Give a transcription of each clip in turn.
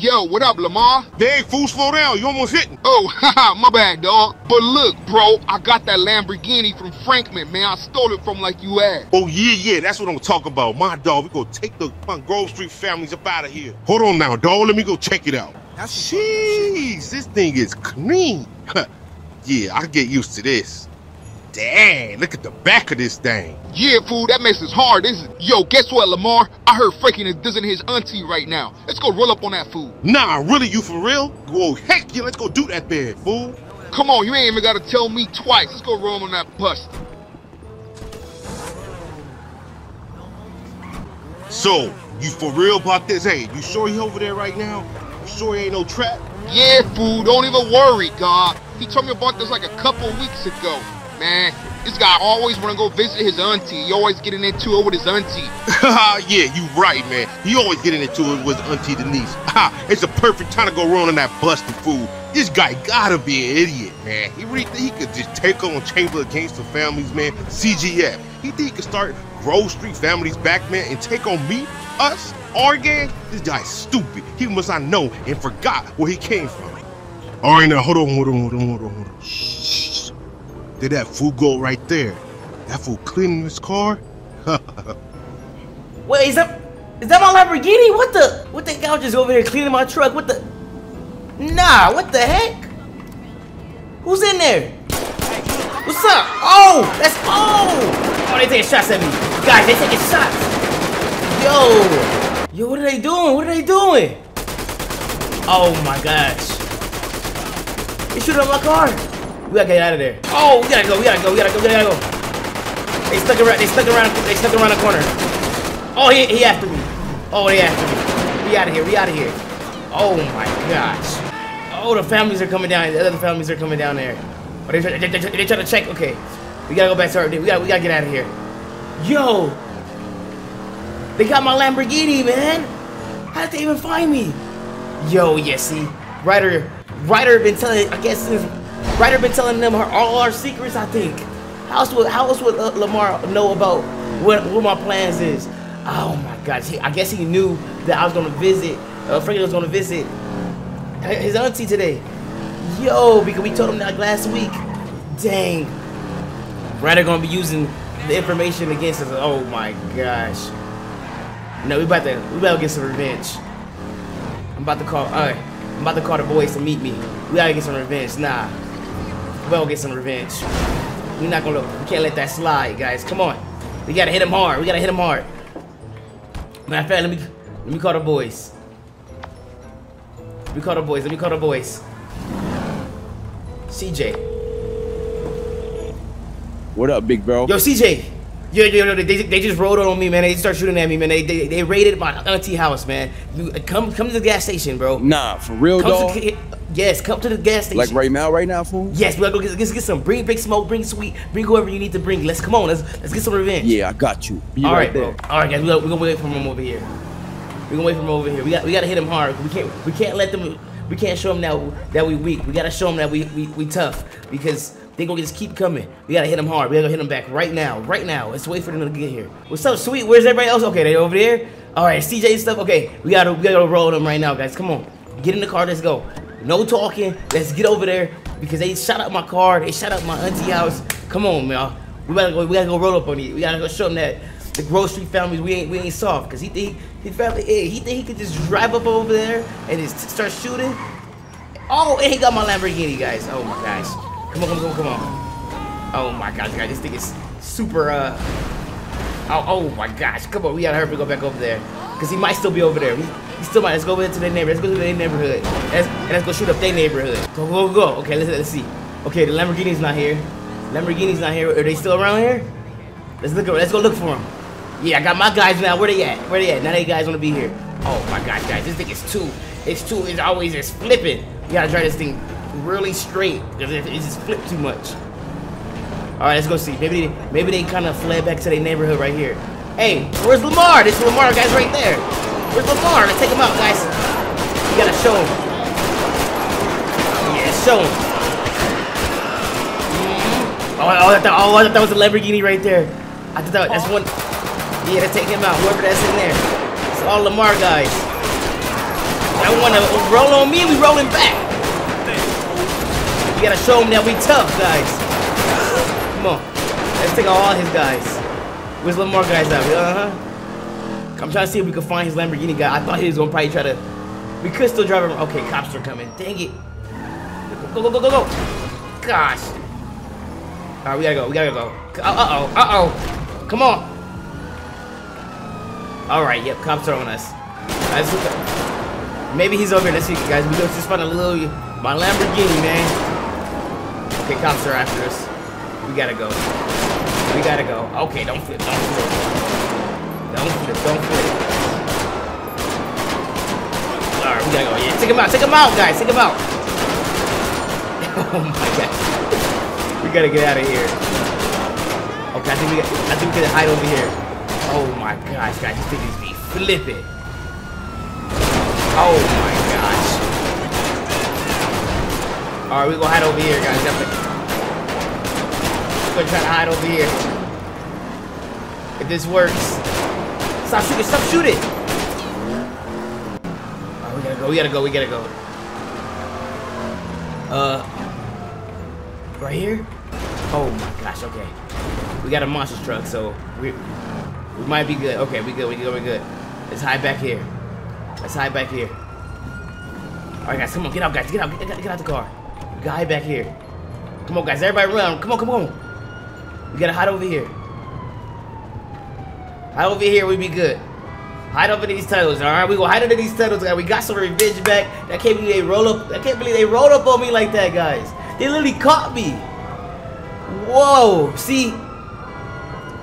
Yo, what up, Lamar? Hey, fool, slow down. You almost hit me. Oh, haha, my bad, dog. But look, bro, I got that Lamborghini from Frankman, man. I stole it from like you asked. Oh, yeah, yeah, that's what I'm talking about. My dog, we gonna take the my Grove Street families up out of here. Hold on now, dog. Let me go check it out. That's Jeez, this thing is clean. yeah, I get used to this. Dang, look at the back of this thing. Yeah, fool, that mess is hard, isn't it? Yo, guess what, Lamar? I heard Franklin is visiting his auntie right now. Let's go roll up on that fool. Nah, really, you for real? Whoa, heck yeah, let's go do that bad, fool. Come on, you ain't even gotta tell me twice. Let's go roll on that bust. So, you for real about this? Hey, you sure he over there right now? You sure he ain't no trap? Yeah, fool, don't even worry, God. He told me about this like a couple weeks ago. Man, this guy always want to go visit his auntie. He always getting into it with his auntie. yeah, you right, man. He always getting into it with Auntie Denise. it's a perfect time to go run on that busted fool. This guy gotta be an idiot, man. He really think he could just take on Chamberlain Gangster Families, man. CGF. He think he could start Grove Street Families back, man, and take on me, us, our gang? This guy's stupid. He must not know and forgot where he came from. All right, now hold on, hold on, hold on, hold on, hold on. Shh. Did that fool go right there? That fool cleaning his car? Wait, is that is that my Lamborghini? What the what the guy just over here cleaning my truck? What the Nah, what the heck? Who's in there? What's up? Oh, that's oh! Oh, they taking shots at me. Guys, they taking shots. Yo! Yo, what are they doing? What are they doing? Oh my gosh. They shooting up my car. We gotta get out of there. Oh, we gotta go, we gotta go, we gotta go, we gotta go. They stuck around, they stuck around, they stuck around the corner. Oh, he, he after me. Oh, he after me. We out of here, we out of here. Oh my gosh. Oh, the families are coming down, the other families are coming down there. Oh, they, they, they, they, they try to check, okay. We gotta go back to our, we gotta, we gotta get out of here. Yo! They got my Lamborghini, man! How did they even find me? Yo, yeah, see? Ryder, Ryder been telling, I guess since Ryder been telling them her, all our secrets, I think. How else would, how else would uh, Lamar know about what, what my plans is? Oh my gosh, he, I guess he knew that I was gonna visit, uh, Frankie was gonna visit his auntie today. Yo, because we told him that last week. Dang. Ryder gonna be using the information against us. Oh my gosh. No, we about to we about to get some revenge. I'm about to call. Alright, I'm about to call the boys to meet me. We gotta get some revenge. Nah, we will get some revenge. We're not gonna. We can't let that slide, guys. Come on. We gotta hit him hard. We gotta hit him hard. Matter of fact, let me let me call the boys. Let me call the boys. Let me call the boys. CJ. What up, big bro? Yo, CJ. Yo, yo, yo, they, they just rolled on me, man. They start shooting at me, man. They they, they raided my auntie house, man. You come come to the gas station, bro. Nah, for real, come dog. To, yes, come to the gas station. Like right now, right now, fool. Yes, we gotta go get, let's get some. Bring big smoke, bring sweet, bring whoever you need to bring. Let's come on, let's let's get some revenge. Yeah, I got you. Be All right, right there. Bro. All right, guys, we are gonna wait for him over here. We're gonna wait for him over here. We got we gotta hit him hard. We can't we can't let them. We can't show them that that we weak. We gotta show them that we we, we tough because they gonna just keep coming. We gotta hit them hard. We gotta hit them back right now. Right now. Let's wait for them to get here. What's up, sweet? Where's everybody else? Okay, they over there. All right, CJ stuff. Okay, we gotta we gotta roll them right now, guys. Come on, get in the car. Let's go. No talking. Let's get over there because they shot up my car. They shot up my auntie house. Come on, man. We gotta go. We gotta go roll up on you. We gotta go show them that the Grove Street families we ain't we ain't soft. Cause he think he family he think he could just drive up over there and just start shooting. Oh, and he got my Lamborghini, guys. Oh my gosh. Come on, come on, come on. Oh my gosh, guys, this thing is super, uh... Oh, oh my gosh, come on, we gotta hurry to go back over there. Because he might still be over there. Still might. Let's go over to their neighborhood. Let's go to their neighborhood. Let's, and let's go shoot up their neighborhood. Go, go, go. Okay, let's, let's see. Okay, the Lamborghini's not here. Lamborghini's not here. Are they still around here? Let's look. Let's go look for them. Yeah, I got my guys now. Where they at? Where they at? Now they guys want to be here. Oh my gosh, guys, this thing is too. It's too. It's always just flipping. You gotta drive this thing really straight because it, it just flipped too much. All right, let's go see. Maybe maybe they kind of fled back to their neighborhood right here. Hey, where's Lamar? This Lamar guy's right there. Where's Lamar? Let's take him out, guys. You gotta show him. Yeah, show him. Mm-hmm. Oh, oh, I thought, oh, I thought that was a Lamborghini right there. I thought that, that's one. Yeah, let's take him out. Whoever that's in there. It's all Lamar guys. don't want to roll on me. We rolling back. We gotta show him that we tough, guys. Come on. Let's take out all his guys. Where's Lamar guys at? Uh-huh. I'm trying to see if we can find his Lamborghini guy. I thought he was gonna probably try to. We could still drive him. Okay, cops are coming. Dang it. Go, go, go, go, go. Gosh. All right, we gotta go. We gotta go. Uh-oh. Uh-oh. Come on. All right. Yep, cops are on us. Let's look up. Maybe he's over here. Let's see, guys. We just found a little my Lamborghini, man. Okay, cops are after us. We gotta go. We gotta go. Okay, don't flip. Don't flip. Don't flip, don't flip. Alright, we gotta go. Yeah, take him out, take him out, guys, take him out. oh my god. we gotta get out of here. Okay, I think we got, I think we can hide over here. Oh my gosh, guys, this thing is be flipping. Oh my gosh. Alright, we gonna hide over here, guys. We're gonna try to hide over here. If this works. Stop shooting, stop shooting! We gotta go, we gotta go, we gotta go. Uh, right here? Oh my gosh, okay. We got a monster truck, so we we might be good. Okay, we good, we good, we good. Let's hide back here. Let's hide back here. Alright guys, come on, get out guys, get out, get, get out the car. We gotta hide back here. Come on guys, everybody run. Come on, come on. We gotta hide over here. Hide over here, we be good. Hide over these tunnels, alright? We gonna hide under these tunnels, guys. We got some revenge back. I can't believe they roll up. I can't believe they rolled up on me like that, guys. They literally caught me. Whoa. See?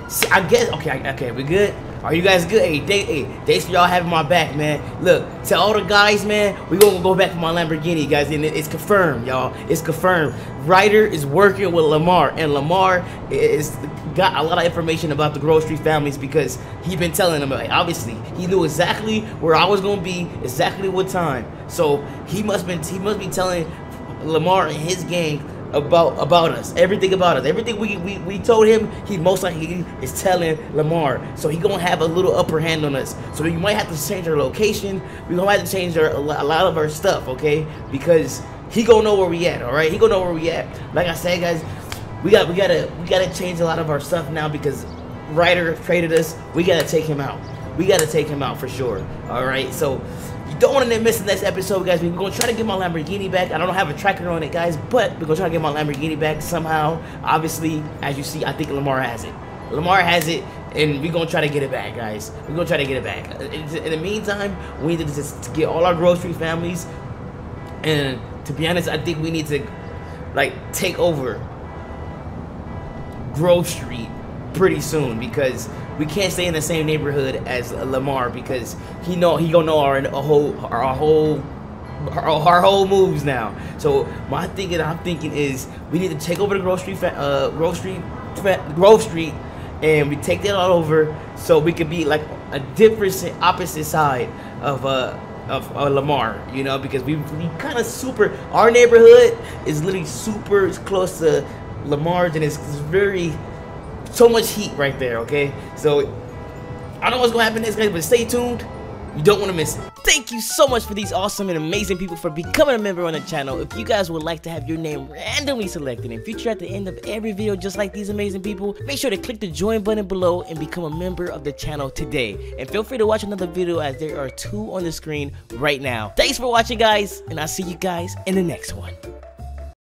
See I guess okay, okay, we good? Are you guys good? Hey, they, hey, thanks for y'all having my back, man. Look, to all the guys, man, we gonna go back for my Lamborghini, guys, and it's confirmed, y'all. It's confirmed. Ryder is working with Lamar, and Lamar is got a lot of information about the Grove Street families because he been telling them. Like, obviously, he knew exactly where I was gonna be, exactly what time. So he must been he must be telling Lamar and his gang about about us, everything about us, everything we, we, we told him, he most likely is telling Lamar. So he gonna have a little upper hand on us. So we might have to change our location. We gonna have to change our, a lot of our stuff, okay? Because he gonna know where we at, all right? He gonna know where we at. Like I said, guys, we got we gotta we gotta change a lot of our stuff now because Ryder traded us. We gotta take him out. We gotta take him out for sure. All right, so you don't want to miss the next episode, guys. We're going to try to get my Lamborghini back. I don't have a tracker on it, guys, but we're going to try to get my Lamborghini back somehow. Obviously, as you see, I think Lamar has it. Lamar has it, and we're going to try to get it back, guys. We're going to try to get it back. Uh, in the meantime, we need to just get all our Grove Street families, and to be honest, I think we need to, like, take over Grove Street pretty soon because we can't stay in the same neighborhood as Lamar because he know he gonna know our, whole our whole our, our, whole moves now. So my thinking, I'm thinking is we need to take over the Grove Street, uh, Grove Street, Grove Street, and we take that all over so we could be like a different opposite side of uh of uh, Lamar, you know, because we we kind of super. Our neighborhood is literally super close to Lamar's, and it's, it's very so much heat right there, okay? So, I don't know what's gonna happen next, guys, but stay tuned. You don't want to miss it. Thank you so much for these awesome and amazing people for becoming a member on the channel. If you guys would like to have your name randomly selected and featured at the end of every video just like these amazing people, make sure to click the join button below and become a member of the channel today. And feel free to watch another video as there are two on the screen right now. Thanks for watching guys, and I'll see you guys in the next one.